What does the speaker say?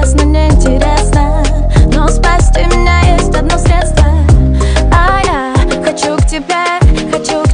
интересно, мне интересно Но спасти меня есть одно средство. А я хочу к тебе, хочу к